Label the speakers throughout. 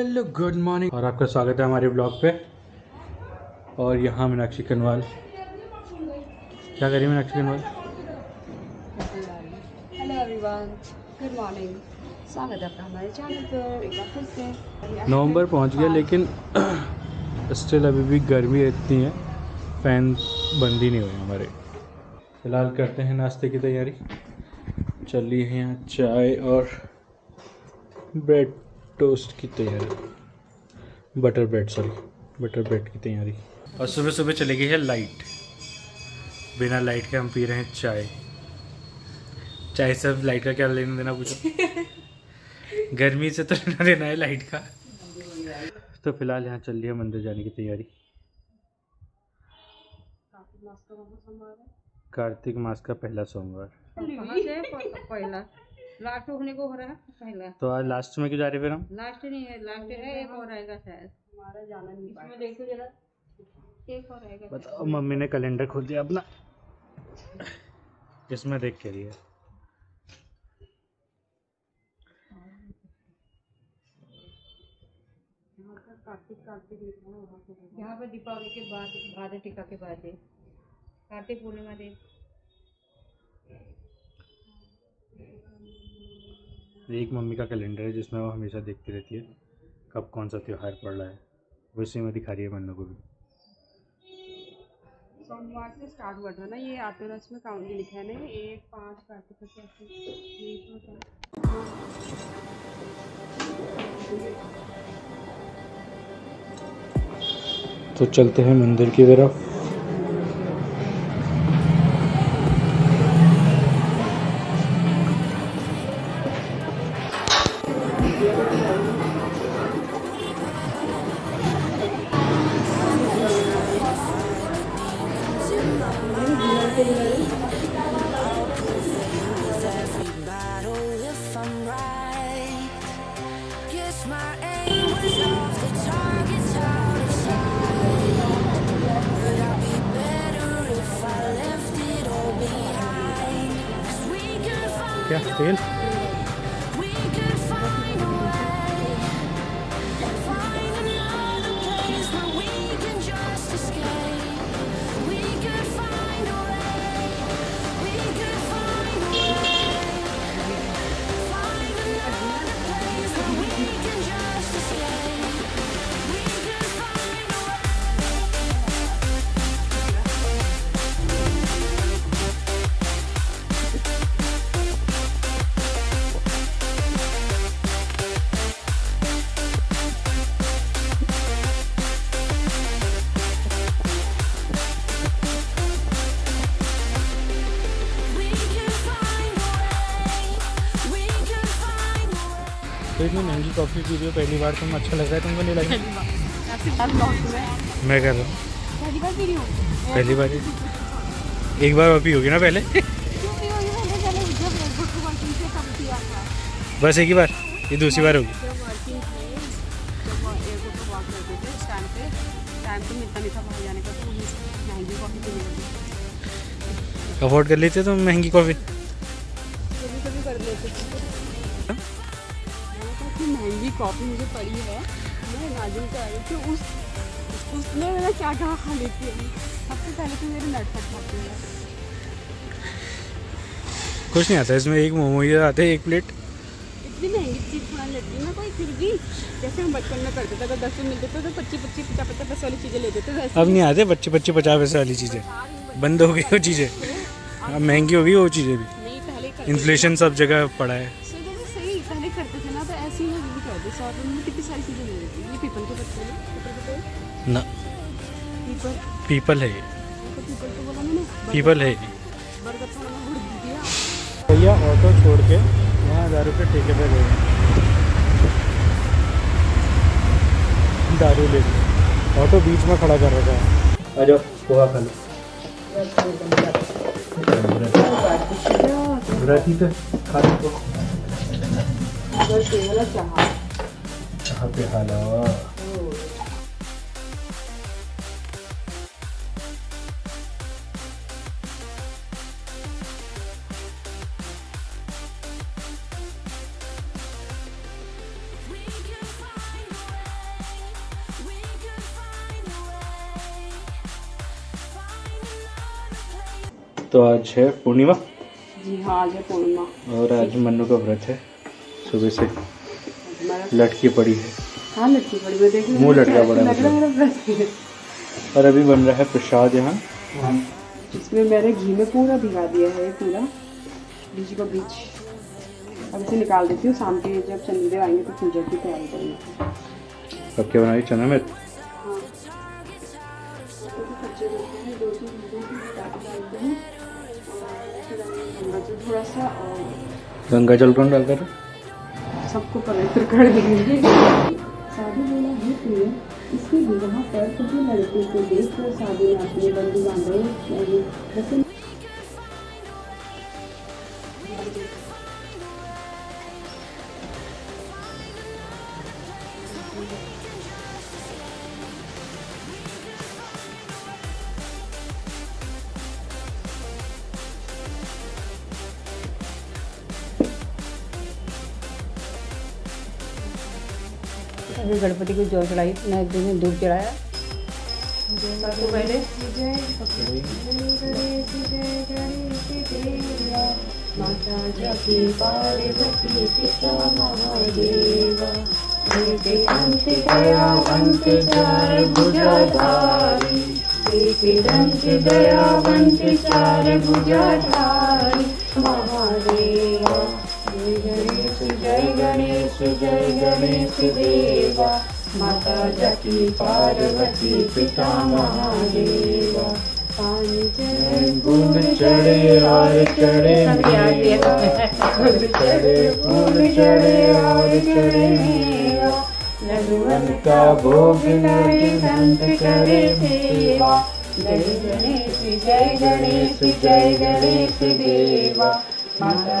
Speaker 1: Hello good morning और आपका स्वागत है हमारे ब्लॉग पे। और यहाँ मीनाक्षी कनवाल। क्या करिए Meenakshi Kanwal?
Speaker 2: Hello everyone good morning स्वागत है आपका हमारे चैनल पर एक बार फिर से।
Speaker 1: नवंबर पहुँच गया लेकिन स्टिल अभी भी गर्मी इतनी है। फ़ैन बंद ही नहीं हुए हमारे। फ़िलहाल करते हैं नाश्ते की तैयारी। चल रही है यहाँ चाय और ब्रेड टोस्ट की तैयारी। Butter bread sorry butter bread की तैयारी। और सुबह सुबह चली गई है लाइट बिना लाइट के हम पी रहे हैं चाय। चाय से लाइट का क्या लेना देना पूछो? गर्मी से तो लेना देना है लाइट का। तो फ़िलहाल यहाँ चल रही है मंदिर जाने की तैयारी। कार्तिक मास का पहला सोमवार।
Speaker 2: कहाँ से प- पहला? लास्ट होने को हो रहा है पहला।
Speaker 1: तो आज लास्ट में क्यों जा रहे फिर हम?
Speaker 2: लास्ट नहीं है लास्ट है एक और आएगा शायद। हमारा जाना नहीं इसमें देखो जरा। एक और आएगा
Speaker 1: बताओ मम्मी ने कैलेंडर खोल दिया अपना। इसमें देख के लिए।
Speaker 2: यहाँ पे दीपावली के बाद भादे टीका के बाद है। कार्तिक पूर्णिमा दे
Speaker 1: एक मम्मी का कैलेंडर है जिसमें वो हमेशा देखती रहती है कब कौन सा त्यौहार पड़ रहा है। वो इसी में दिखा रही है मन्नू को भी।
Speaker 2: सोमवार से स्टार्ट हुआ था ना ये आते रस में काउंट लिखा है ना एक पाँच है।
Speaker 1: तो चलते हैं मंदिर की तरफ़।
Speaker 3: Tingin.
Speaker 1: तो इतनी महँगी कॉफ़ी पी रही हो पहली बार तुम अच्छा लग रहा है तुमको नहीं लग रहा?
Speaker 2: में
Speaker 1: कर रहा हूँ।
Speaker 2: पहली बार।
Speaker 1: एक बार और पी होगी ना पहले? बस एक ही बार? ये दूसरी बार होगी।
Speaker 2: जब वर्किंग थे जब महँगी एयरपोर्ट कि कॉफ़ी मुझे पड़ी है। मैं नाजिम से आई थी उस उसने मेरा क्या कहा खा लेती है सबसे पहले तो मेरे नटखट खाती है
Speaker 1: कुछ नहीं आता इसमें एक मोमो ही आते हैं एक प्लेट।
Speaker 2: इतनी महँगी चीज़ खाने लगती है ना कोई फिर भी। जैसे हम बचपन में करते थे अगर दस मिलते थे तो पच्चीस पच्चीस पचास पचास पैसे वाली चीज़ें लेते थे
Speaker 1: अब नहीं आते बच्चे बच्चे पचास पैसे वाली चीज़ें। बंद हो गई वो चीज़ें। अब महँगी हो गई वो चीज़ें भी। इन्फ्लेशन सब जगह पड़ा है।
Speaker 2: ना। पीपल पीपल
Speaker 1: है।
Speaker 2: पीपल तो बोला मैंने
Speaker 1: पीपल है। भैया ऑटो छोड़ के यहाँ हज़ार रुपये ठेके पे हैं। दारू ले ऑटो बीच में खड़ा कर रखा है। आ जाओ पोहा खा लो। तो खा लो। चाह। पे हालावा
Speaker 3: We
Speaker 1: तो आज है पूर्णिमा।
Speaker 2: जी हाँ आज है पूर्णिमा।
Speaker 1: और आज मनु का व्रत है। सुबह से लटकी पड़ी है।
Speaker 2: कहाँ लटकी पड़ी देख
Speaker 1: मुँह लटका पड़ा है।
Speaker 2: है है।
Speaker 1: और अभी बन रहा है प्रसाद यहाँ।
Speaker 2: इसमें मैंने घी में पूरा भिगा दिया है पूरा। बीज को बीज। अब इसे निकाल देती हूँ शाम के जब शनिदेव आएँगे तो पूजा की तैयारी करेंगे।
Speaker 1: अब क्या बनाई चना में
Speaker 2: गंगा जल
Speaker 1: कौन डाल कर
Speaker 2: सबको पवित्र कर देंगे शादी इसके विवाह पर लड़के को देखकर शादी अपने बंधु बांधवों अभी गणपति को जो चढ़ाई, मैं एक दिन दूध चढ़ाया। सबको पहले माता जपी पार्वती जय गणेश देवा, माता जपी पार्वती पिता महादेवा।
Speaker 1: चढ़े और चढ़े चढ़े फूल चढ़े और चढ़े का भोग लगे
Speaker 2: संत करे जय गणेश जय गणेश जय गणेश देवा। माता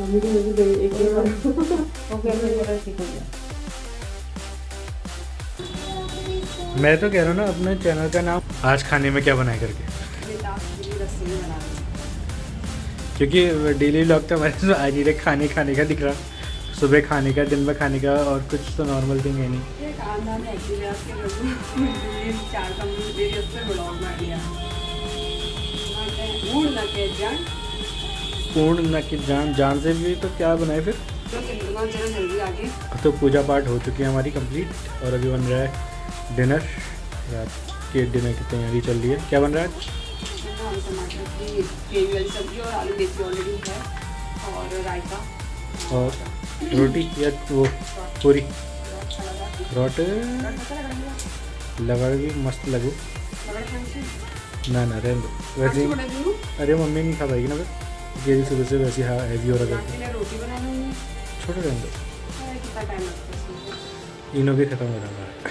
Speaker 2: मम्मी को मुझे दे एक ओके मैं मेरा ठीक हो गया।
Speaker 1: मैं तो कह रहा हूँ ना अपने चैनल का नाम आज खाने में क्या बनाए करके? क्योंकि डेली व्लॉग तो हमारे तो आज ही खाने खाने का दिख रहा। सुबह खाने का दिन में खाने का और कुछ तो नॉर्मल थिंग है नहीं।
Speaker 2: है
Speaker 1: पूर्ण न कि जान जान से भी तो क्या बनाए फिर?
Speaker 2: तो
Speaker 1: तो पूजा पाठ हो चुकी है हमारी कंप्लीट और अभी बन रहा है डिनर रात के डिनर की तैयारी चल रही है। क्या बन रहा है आज?
Speaker 2: टमाटर की सब्ज़ी और आलू मेथी ऑलरेडी है और रायता।
Speaker 1: और रोटी या वो पूरी?
Speaker 2: लगा
Speaker 1: रोट
Speaker 2: लगा
Speaker 1: भी मस्त लगू। ना ना रहने दो। वैसे अरे मम्मी नहीं खा पाएगी ना फिर? ये सुबह से वैसे हाँ हैवी हो रहा
Speaker 2: है।
Speaker 1: छोटे रहने दो? इनो भी खत्म हो रहा है।